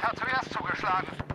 Hat zuerst zugeschlagen.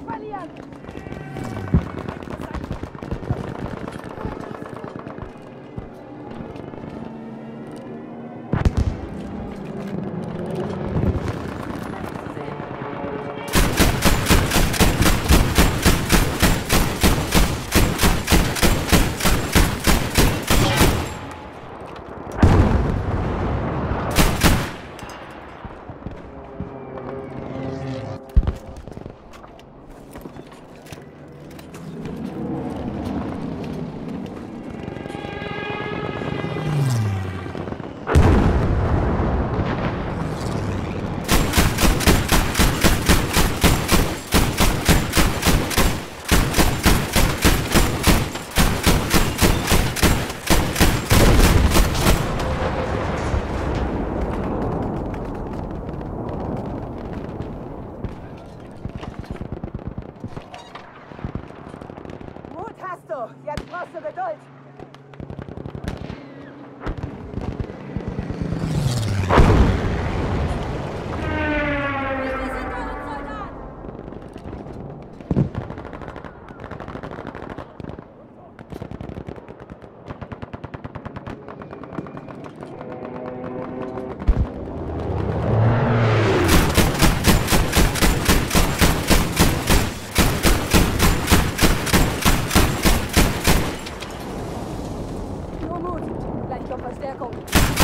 ¡Vamos, Deutsch. vehicle.